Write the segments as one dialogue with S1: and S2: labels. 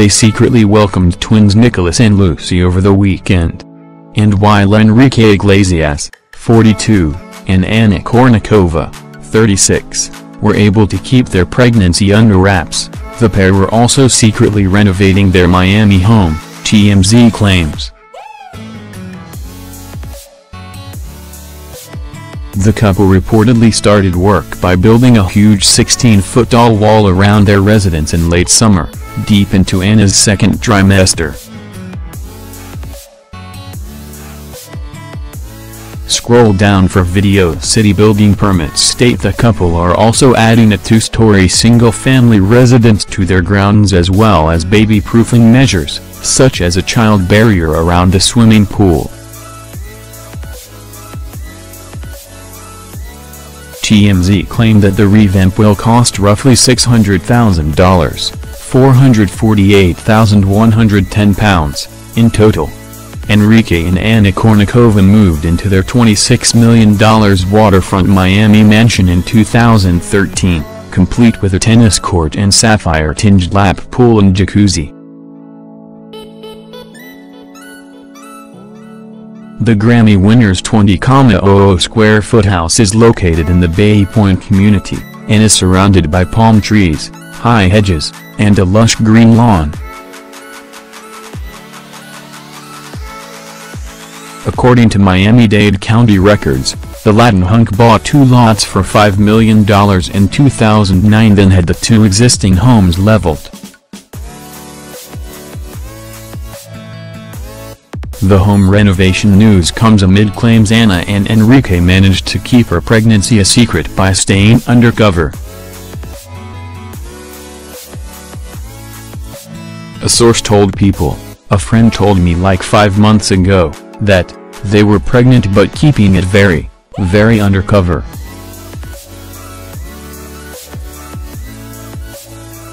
S1: they secretly welcomed twins Nicholas and Lucy over the weekend. And while Enrique Iglesias, 42, and Anna Kournikova, 36, were able to keep their pregnancy under wraps, the pair were also secretly renovating their Miami home, TMZ claims. The couple reportedly started work by building a huge 16-foot tall wall around their residence in late summer, deep into Anna's second trimester. Scroll down for video City building permits state the couple are also adding a two-story single-family residence to their grounds as well as baby-proofing measures, such as a child barrier around the swimming pool. TMZ claimed that the revamp will cost roughly $600,000, £448,110, in total. Enrique and Anna Kournikova moved into their $26 million waterfront Miami mansion in 2013, complete with a tennis court and sapphire-tinged lap pool and jacuzzi. The Grammy winner's 20,00 square foot house is located in the Bay Point community, and is surrounded by palm trees, high hedges, and a lush green lawn. According to Miami-Dade County records, the Latin hunk bought two lots for $5 million in 2009 then had the two existing homes leveled. The home renovation news comes amid claims Anna and Enrique managed to keep her pregnancy a secret by staying undercover. A source told People, a friend told me like five months ago, that, they were pregnant but keeping it very, very undercover.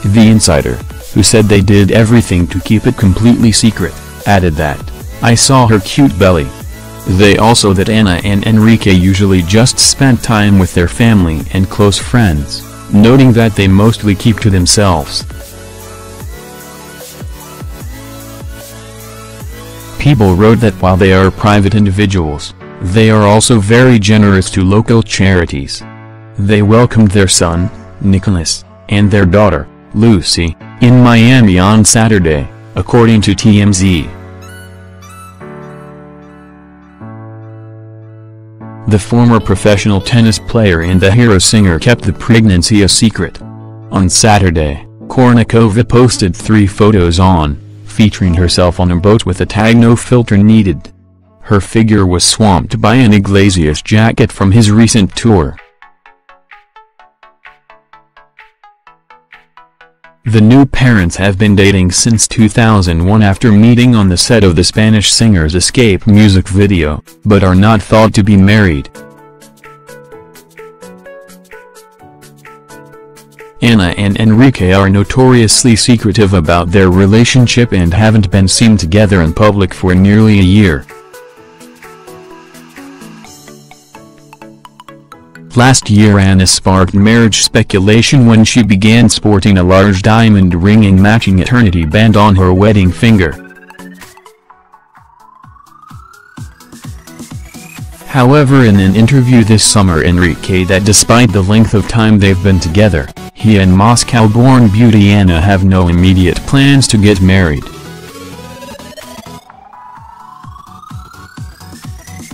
S1: The insider, who said they did everything to keep it completely secret, added that I saw her cute belly. They also that Anna and Enrique usually just spent time with their family and close friends, noting that they mostly keep to themselves. People wrote that while they are private individuals, they are also very generous to local charities. They welcomed their son, Nicholas, and their daughter, Lucy, in Miami on Saturday, according to TMZ. The former professional tennis player and the hero singer kept the pregnancy a secret. On Saturday, Kournikova posted three photos on, featuring herself on a boat with a tag no filter needed. Her figure was swamped by an Iglesias jacket from his recent tour. The new parents have been dating since 2001 after meeting on the set of the Spanish singer's Escape music video, but are not thought to be married. Anna and Enrique are notoriously secretive about their relationship and haven't been seen together in public for nearly a year. Last year Anna sparked marriage speculation when she began sporting a large diamond ring and matching eternity band on her wedding finger. However in an interview this summer Enrique that despite the length of time they've been together, he and Moscow-born beauty Anna have no immediate plans to get married.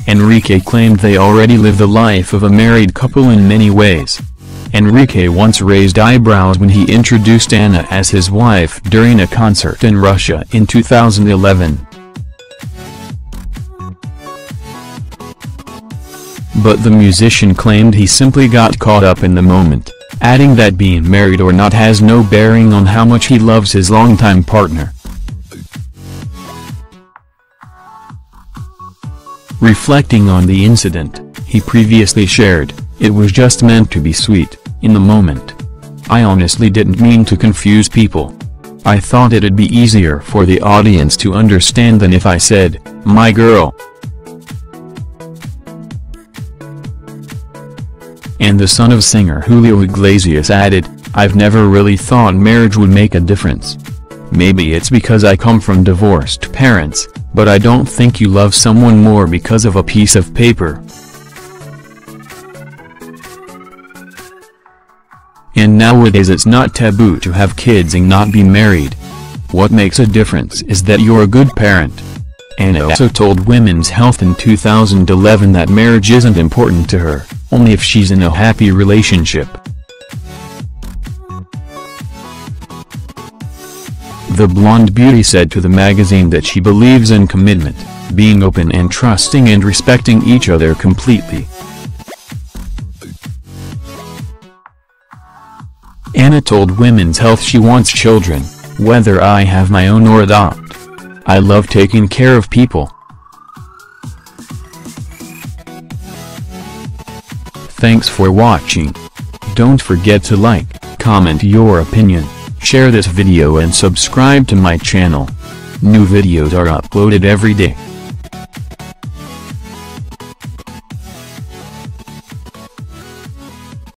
S1: Enrique claimed they already live the life of a married couple in many ways. Enrique once raised eyebrows when he introduced Anna as his wife during a concert in Russia in 2011. But the musician claimed he simply got caught up in the moment, adding that being married or not has no bearing on how much he loves his longtime partner. Reflecting on the incident, he previously shared, it was just meant to be sweet, in the moment. I honestly didn't mean to confuse people. I thought it'd be easier for the audience to understand than if I said, my girl. And the son of singer Julio Iglesias added, I've never really thought marriage would make a difference. Maybe it's because I come from divorced parents, but I don't think you love someone more because of a piece of paper. And nowadays it's not taboo to have kids and not be married. What makes a difference is that you're a good parent. Anna also told Women's Health in 2011 that marriage isn't important to her, only if she's in a happy relationship. The blonde beauty said to the magazine that she believes in commitment, being open and trusting and respecting each other completely. Anna told Women's Health she wants children, whether I have my own or adopt. I love taking care of people. Thanks for watching. Don't forget to like, comment your opinion, share this video and subscribe to my channel. New videos are uploaded every day.